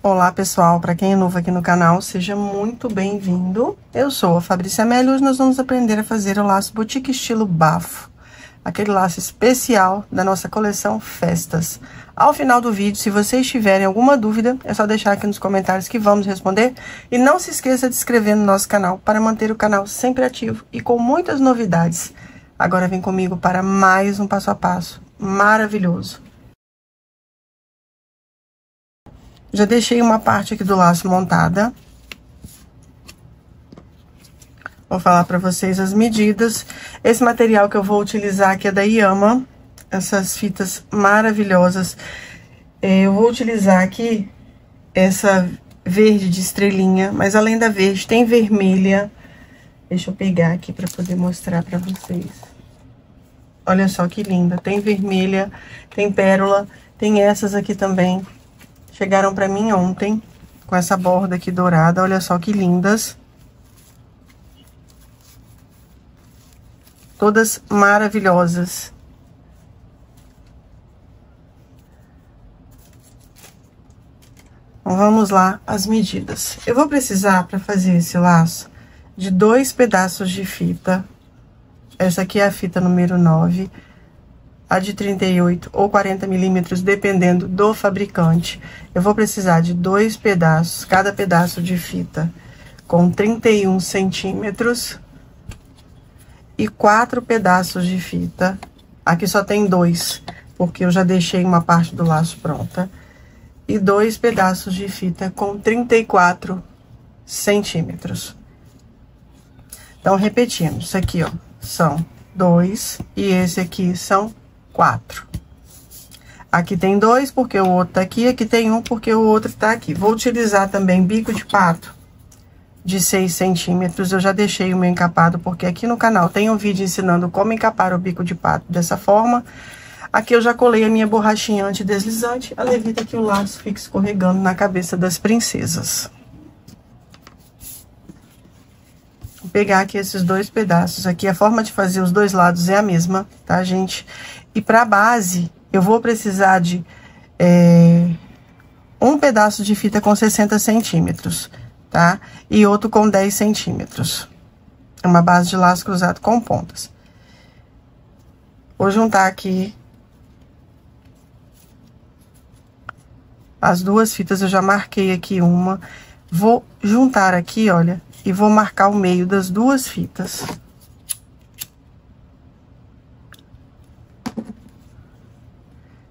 Olá pessoal, para quem é novo aqui no canal, seja muito bem-vindo. Eu sou a Fabrícia Amélia e hoje nós vamos aprender a fazer o laço boutique estilo bafo. Aquele laço especial da nossa coleção Festas. Ao final do vídeo, se vocês tiverem alguma dúvida, é só deixar aqui nos comentários que vamos responder. E não se esqueça de se inscrever no nosso canal para manter o canal sempre ativo e com muitas novidades. Agora vem comigo para mais um passo a passo maravilhoso. Já deixei uma parte aqui do laço montada. Vou falar para vocês as medidas. Esse material que eu vou utilizar aqui é da Yama. Essas fitas maravilhosas. É, eu vou utilizar aqui essa verde de estrelinha, mas além da verde tem vermelha. Deixa eu pegar aqui para poder mostrar para vocês. Olha só que linda. Tem vermelha, tem pérola, tem essas aqui também. Chegaram pra mim ontem, com essa borda aqui dourada, olha só que lindas. Todas maravilhosas. Então, vamos lá as medidas. Eu vou precisar, para fazer esse laço, de dois pedaços de fita. Essa aqui é a fita número 9 a de 38 ou 40 milímetros, dependendo do fabricante. Eu vou precisar de dois pedaços, cada pedaço de fita com 31 centímetros e quatro pedaços de fita. Aqui só tem dois, porque eu já deixei uma parte do laço pronta. E dois pedaços de fita com 34 centímetros. Então, repetindo, isso aqui, ó, são dois e esse aqui são quatro. Aqui tem dois, porque o outro tá aqui. Aqui tem um, porque o outro tá aqui. Vou utilizar também bico de pato de 6 centímetros. Eu já deixei o meu encapado, porque aqui no canal tem um vídeo ensinando como encapar o bico de pato dessa forma. Aqui eu já colei a minha borrachinha antideslizante. Ela evita que o laço fique escorregando na cabeça das princesas. Vou pegar aqui esses dois pedaços aqui. A forma de fazer os dois lados é a mesma, tá, gente? E para a base, eu vou precisar de é, um pedaço de fita com 60 centímetros, tá? E outro com 10 centímetros. É uma base de laço cruzado com pontas. Vou juntar aqui as duas fitas, eu já marquei aqui uma. Vou juntar aqui, olha, e vou marcar o meio das duas fitas.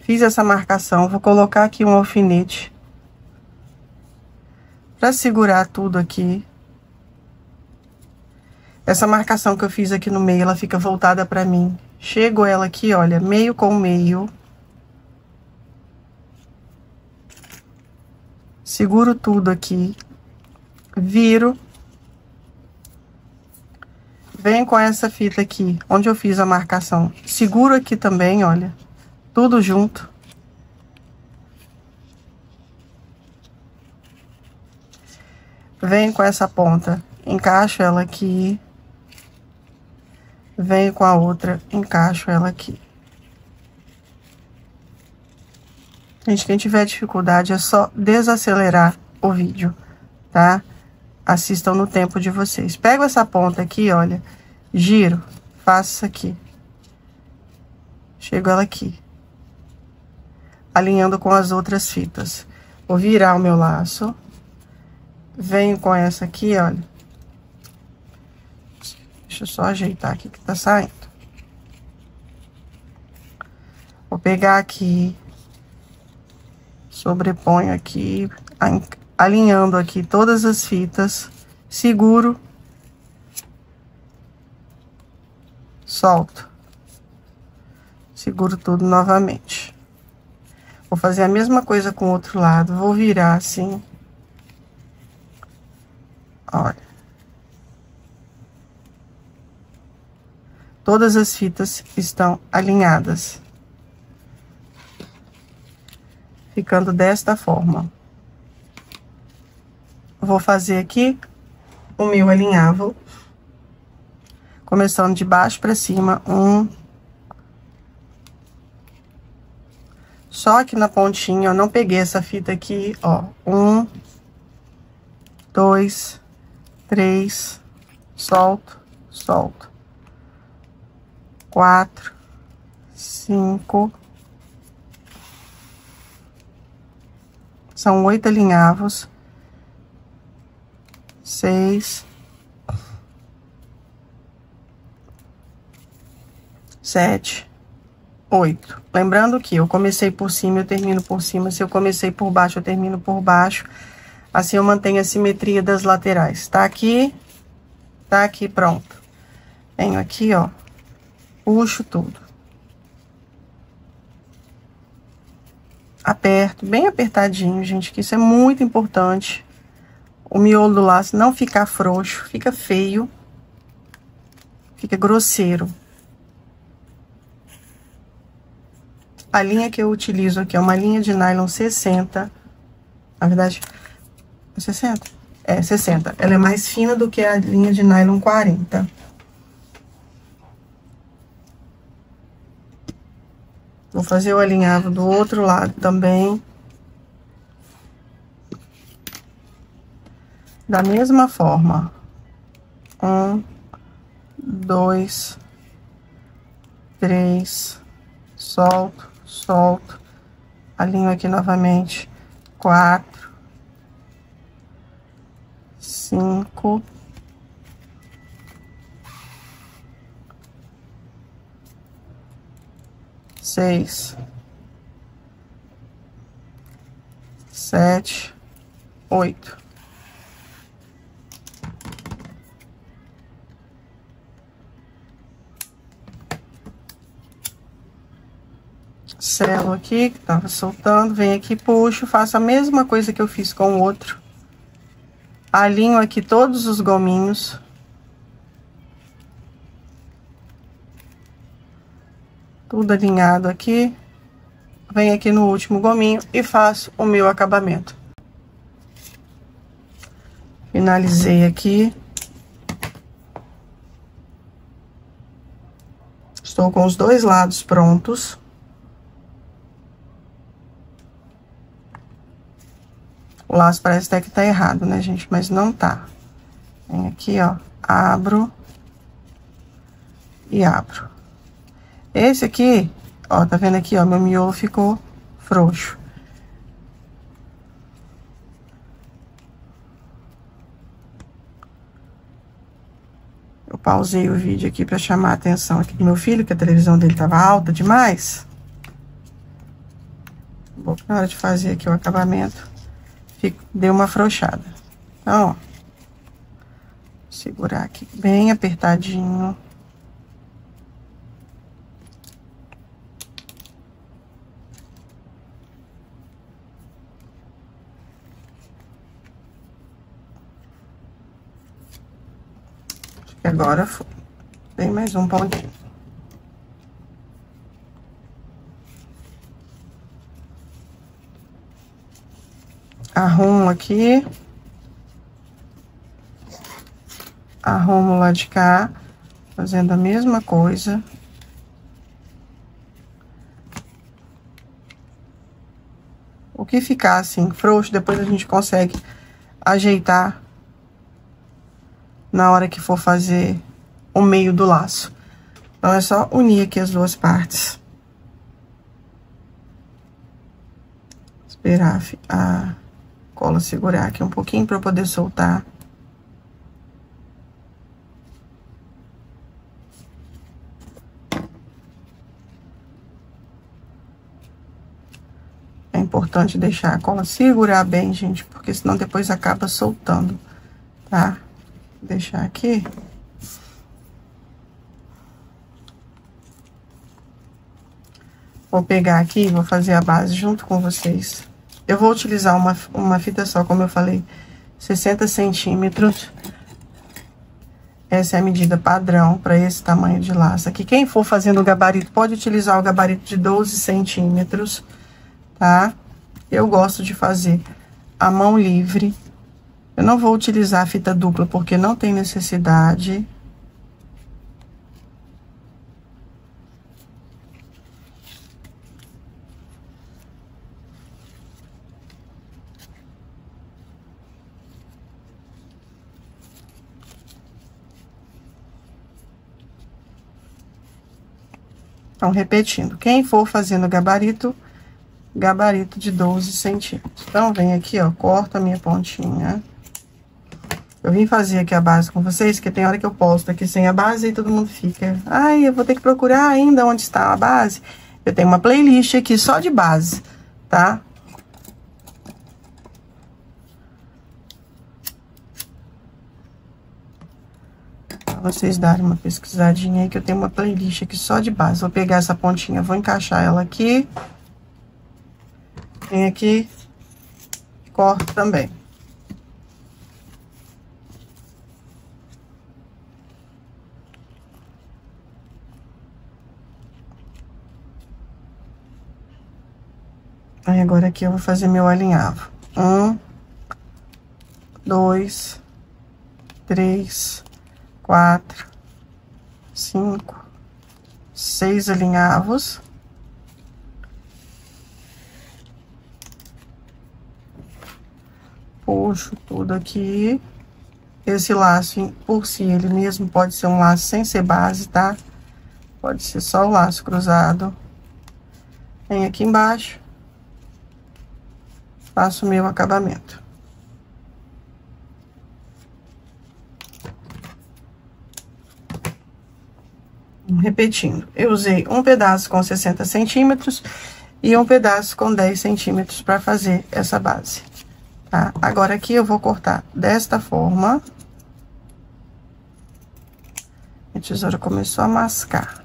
Fiz essa marcação, vou colocar aqui um alfinete para segurar tudo aqui. Essa marcação que eu fiz aqui no meio, ela fica voltada para mim. Chego ela aqui, olha, meio com meio. Seguro tudo aqui. Viro. Venho com essa fita aqui, onde eu fiz a marcação. Seguro aqui também, olha tudo junto. Venho com essa ponta, encaixo ela aqui. Venho com a outra, encaixo ela aqui. Gente, quem tiver dificuldade é só desacelerar o vídeo, tá? Assistam no tempo de vocês. Pego essa ponta aqui, olha, giro, faço isso aqui. Chego ela aqui alinhando com as outras fitas. Vou virar o meu laço. Venho com essa aqui, olha. Deixa eu só ajeitar aqui que tá saindo. Vou pegar aqui. Sobreponho aqui, alinhando aqui todas as fitas. Seguro. Solto. Seguro tudo novamente. Vou fazer a mesma coisa com o outro lado. Vou virar assim. Olha. Todas as fitas estão alinhadas. Ficando desta forma. Vou fazer aqui o meu alinhável. Começando de baixo para cima. Um, Só aqui na pontinha, eu não peguei essa fita aqui, ó. Um, dois, três, solto, solto. Quatro, cinco. São oito alinhavos. Seis. Sete oito. Lembrando que eu comecei por cima, eu termino por cima. Se eu comecei por baixo, eu termino por baixo. Assim eu mantenho a simetria das laterais. Tá aqui, tá aqui, pronto. Venho aqui, ó, puxo tudo. Aperto, bem apertadinho, gente, que isso é muito importante. O miolo do laço não ficar frouxo, fica feio, fica grosseiro. A linha que eu utilizo aqui é uma linha de nylon 60. Na verdade, 60? É, 60. Ela é mais fina do que a linha de nylon 40. Vou fazer o alinhavo do outro lado também. Da mesma forma. Um, dois, três, solto solto, alinho aqui novamente, quatro, cinco, seis, sete, oito. Selo aqui, que tava soltando, venho aqui, puxo, faço a mesma coisa que eu fiz com o outro. Alinho aqui todos os gominhos. Tudo alinhado aqui. Venho aqui no último gominho e faço o meu acabamento. Finalizei aqui. Estou com os dois lados prontos. O laço parece até que tá errado, né, gente? Mas não tá. Vem aqui, ó, abro e abro. Esse aqui, ó, tá vendo aqui, ó, meu miolo ficou frouxo. Eu pausei o vídeo aqui pra chamar a atenção aqui do meu filho, que a televisão dele tava alta demais. Vou na hora de fazer aqui o acabamento deu uma afrouxada. Então, ó, segurar aqui bem apertadinho. Agora foi. Tem mais um pontinho. arrumo aqui. Arrumo lá de cá, fazendo a mesma coisa. O que ficar assim, frouxo, depois a gente consegue ajeitar na hora que for fazer o meio do laço. Então, é só unir aqui as duas partes. Esperar a cola segurar aqui um pouquinho para poder soltar. É importante deixar a cola segurar bem, gente, porque senão depois acaba soltando, tá? Vou deixar aqui. Vou pegar aqui e vou fazer a base junto com vocês. Eu vou utilizar uma, uma fita só, como eu falei, 60 centímetros. Essa é a medida padrão para esse tamanho de laço. Aqui, quem for fazendo o gabarito, pode utilizar o gabarito de 12 centímetros, tá? Eu gosto de fazer a mão livre. Eu não vou utilizar a fita dupla, porque não tem necessidade. Então, repetindo, quem for fazendo gabarito, gabarito de 12 centímetros. Então, vem aqui, ó, corto a minha pontinha. Eu vim fazer aqui a base com vocês, que tem hora que eu posto aqui sem a base e todo mundo fica... Ai, eu vou ter que procurar ainda onde está a base. Eu tenho uma playlist aqui só de base, tá? Vocês darem uma pesquisadinha aí, que eu tenho uma playlist aqui só de base. Vou pegar essa pontinha, vou encaixar ela aqui. Vem aqui, corto também. Aí, agora aqui eu vou fazer meu alinhavo. Um, dois, três, quatro, cinco, seis alinhavos. Puxo tudo aqui. Esse laço, por si, ele mesmo pode ser um laço sem ser base, tá? Pode ser só o laço cruzado. Vem aqui embaixo. Faço o meu acabamento. Repetindo, eu usei um pedaço com 60 centímetros e um pedaço com 10 centímetros para fazer essa base, tá? Agora, aqui eu vou cortar desta forma. A tesoura começou a mascar.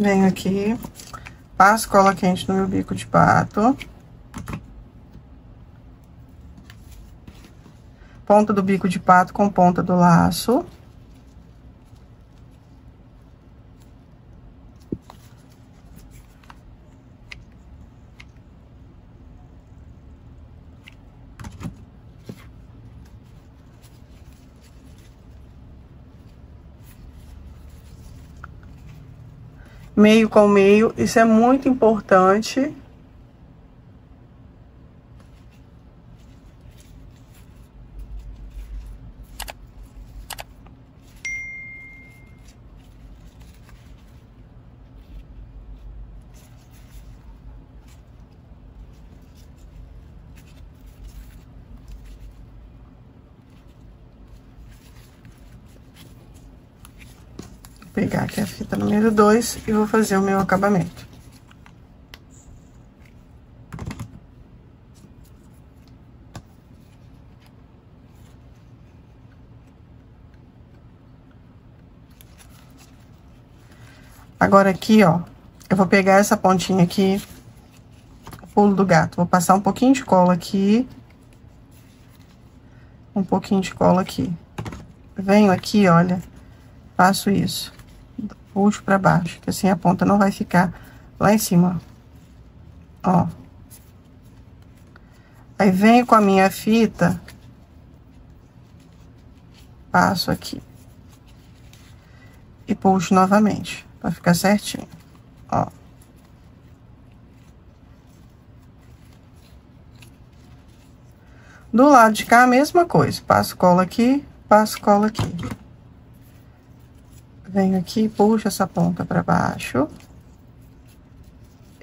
Venho aqui, passo cola quente no meu bico de pato. Ponta do bico de pato com ponta do laço. Meio com meio, isso é muito importante pegar aqui a fita número 2 e vou fazer o meu acabamento. Agora aqui, ó, eu vou pegar essa pontinha aqui, pulo do gato, vou passar um pouquinho de cola aqui, um pouquinho de cola aqui. Venho aqui, olha, faço isso puxo pra baixo, que assim a ponta não vai ficar lá em cima, ó. Aí, venho com a minha fita, passo aqui. E puxo novamente, pra ficar certinho, ó. Do lado de cá, a mesma coisa. Passo cola aqui, passo cola aqui. Venho aqui, puxo essa ponta para baixo.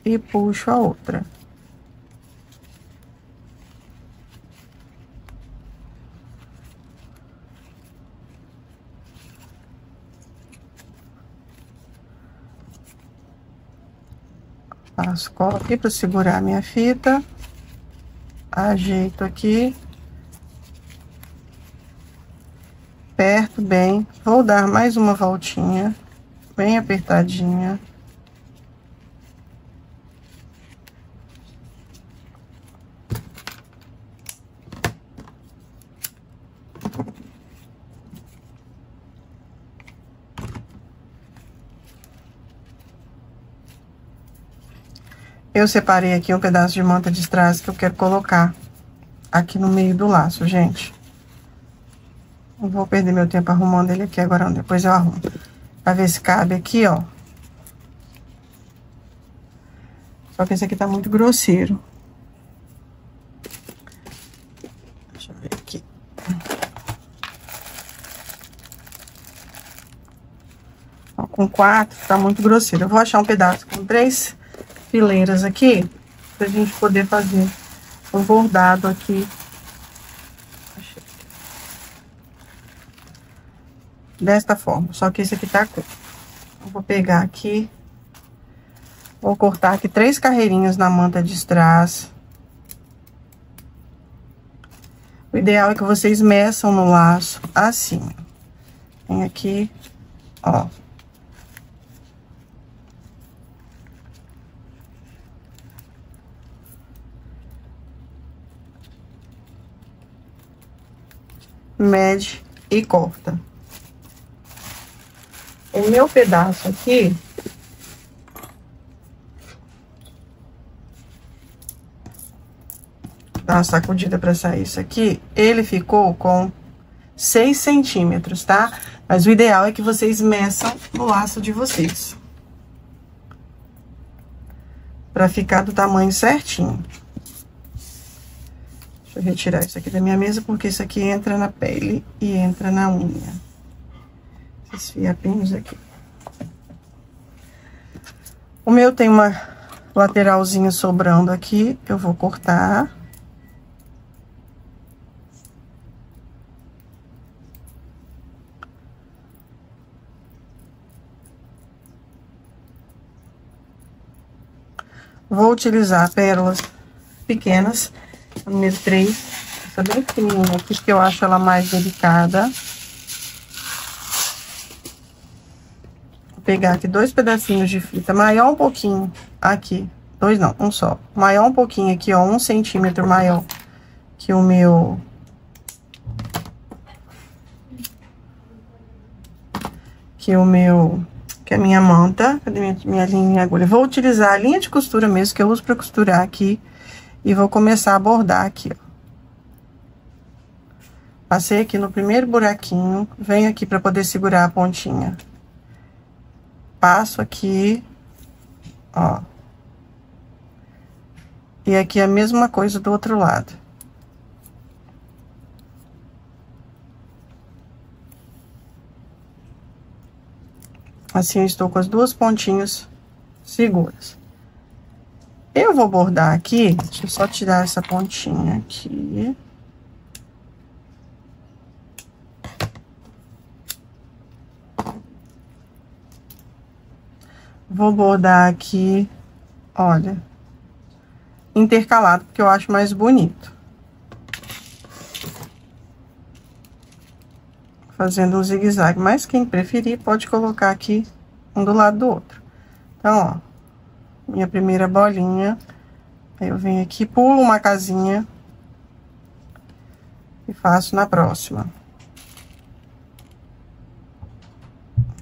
E puxo a outra. Passo cola aqui para segurar a minha fita. Ajeito aqui. Bem. Vou dar mais uma voltinha, bem apertadinha. Eu separei aqui um pedaço de manta de strass que eu quero colocar aqui no meio do laço, gente. Não vou perder meu tempo arrumando ele aqui agora. Depois eu arrumo. Pra ver se cabe aqui, ó. Só que esse aqui tá muito grosseiro. Deixa eu ver aqui. Ó, com quatro, tá muito grosseiro. Eu vou achar um pedaço com três fileiras aqui, pra gente poder fazer um bordado aqui. Desta forma, só que esse aqui tá. Eu vou pegar aqui, vou cortar aqui três carreirinhas na manta de strass. O ideal é que vocês meçam no laço assim. Vem aqui, ó. mede e corta. O meu pedaço aqui, dá uma sacudida para sair isso aqui, ele ficou com 6 centímetros, tá? Mas o ideal é que vocês meçam no laço de vocês. Pra ficar do tamanho certinho. Deixa eu retirar isso aqui da minha mesa, porque isso aqui entra na pele e entra na unha. Esses fiapinhos aqui. O meu tem uma lateralzinha sobrando aqui, eu vou cortar. Vou utilizar pérolas pequenas número 3. Essa bem pequenininha aqui, porque eu acho ela mais delicada. Pegar aqui dois pedacinhos de fita, maior um pouquinho aqui. Dois não, um só. Maior um pouquinho aqui, ó, um centímetro maior que o meu... Que o meu... Que a minha manta. Cadê minha, minha linha e agulha? Vou utilizar a linha de costura mesmo, que eu uso pra costurar aqui e vou começar a bordar aqui, ó. Passei aqui no primeiro buraquinho, venho aqui para poder segurar a pontinha. Passo aqui, ó. E aqui a mesma coisa do outro lado. Assim, eu estou com as duas pontinhas seguras. Eu vou bordar aqui, deixa eu só tirar essa pontinha aqui. Vou bordar aqui, olha, intercalado, porque eu acho mais bonito. Fazendo um zigue-zague, mas quem preferir pode colocar aqui um do lado do outro. Então, ó, minha primeira bolinha. Aí eu venho aqui, pulo uma casinha. E faço na próxima.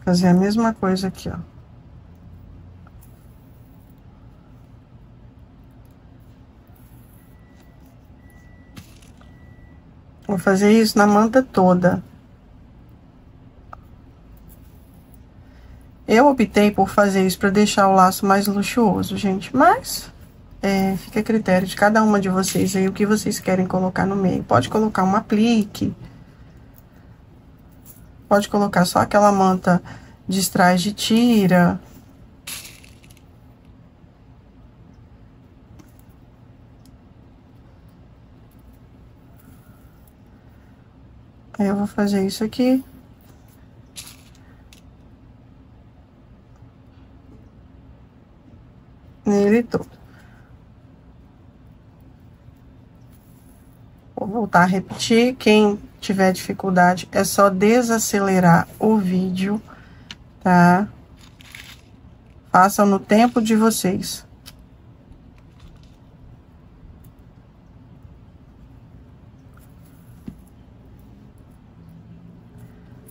Fazer a mesma coisa aqui, ó. Vou fazer isso na manta toda. Eu optei por fazer isso para deixar o laço mais luxuoso, gente, mas é, fica a critério de cada uma de vocês aí o que vocês querem colocar no meio. Pode colocar um aplique, pode colocar só aquela manta de strass de tira. Aí eu vou fazer isso aqui. nele todo. Vou voltar a repetir, quem tiver dificuldade é só desacelerar o vídeo, tá? Façam no tempo de vocês.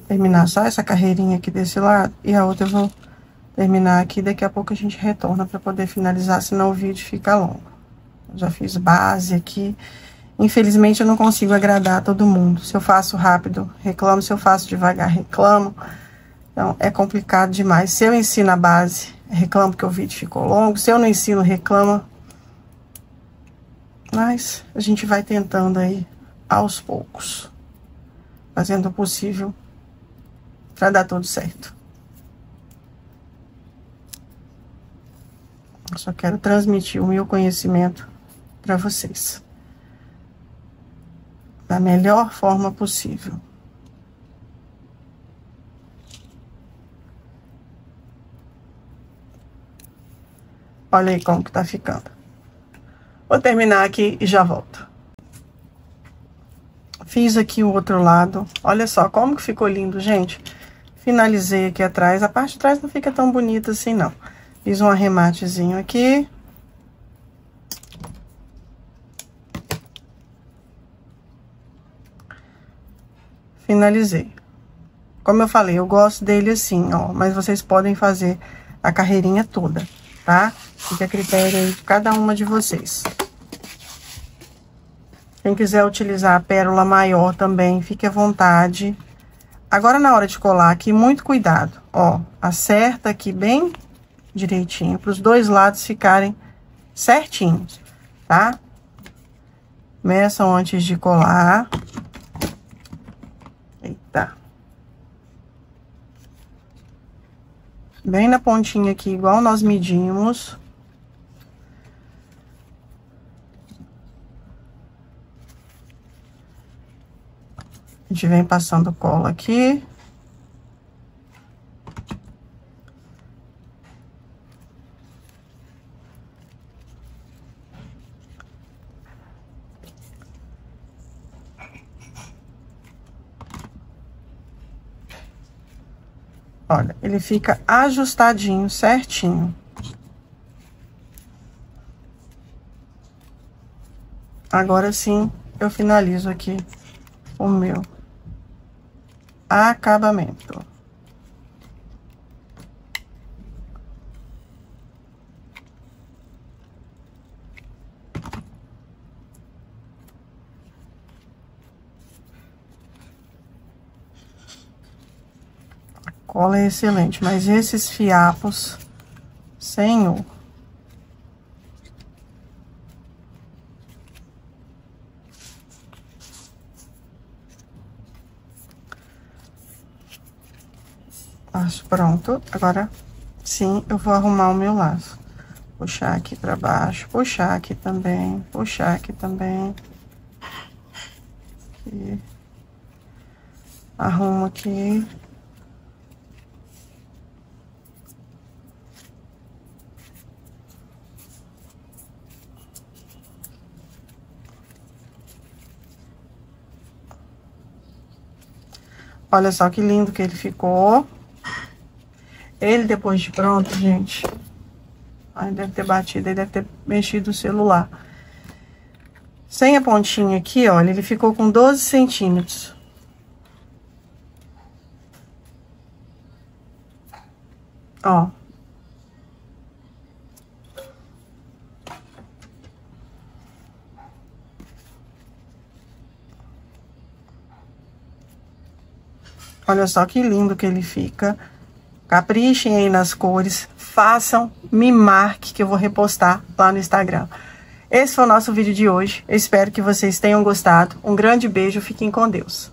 Terminar só essa carreirinha aqui desse lado e a outra eu vou terminar aqui, daqui a pouco a gente retorna para poder finalizar, senão o vídeo fica longo. Eu já fiz base aqui. Infelizmente, eu não consigo agradar todo mundo. Se eu faço rápido, reclamo. Se eu faço devagar, reclamo. Então, é complicado demais. Se eu ensino a base reclama que o vídeo ficou longo. Se eu não ensino, reclama. Mas a gente vai tentando aí aos poucos. Fazendo o possível para dar tudo certo. Eu só quero transmitir o meu conhecimento para vocês. Da melhor forma possível. Olha aí como que tá ficando. Vou terminar aqui e já volto. Fiz aqui o outro lado. Olha só como que ficou lindo, gente. Finalizei aqui atrás. A parte de trás não fica tão bonita assim, não. Fiz um arrematezinho aqui. Finalizei. Como eu falei, eu gosto dele assim, ó. Mas vocês podem fazer a carreirinha toda, tá? Fica a critério aí de cada uma de vocês. Quem quiser utilizar a pérola maior também, fique à vontade. Agora, na hora de colar aqui, muito cuidado. Ó, acerta aqui bem direitinho, para os dois lados ficarem certinhos, tá? Meçam antes de colar. Eita. Bem na pontinha aqui, igual nós medimos. A gente vem passando cola aqui. Olha, ele fica ajustadinho, certinho. Agora sim, eu finalizo aqui o meu acabamento. cola é excelente, mas esses fiapos, Senhor. Acho pronto. Agora, sim, eu vou arrumar o meu laço. Puxar aqui pra baixo, puxar aqui também, puxar aqui também. Aqui. Arrumo aqui. Olha só que lindo que ele ficou. Ele, depois de pronto, gente... Ai, deve ter batido, ele deve ter mexido o celular. Sem a pontinha aqui, olha, ele ficou com 12 centímetros. Ó. Olha só que lindo que ele fica. Caprichem aí nas cores, façam, me marque que eu vou repostar lá no Instagram. Esse foi o nosso vídeo de hoje. Eu espero que vocês tenham gostado. Um grande beijo, fiquem com Deus.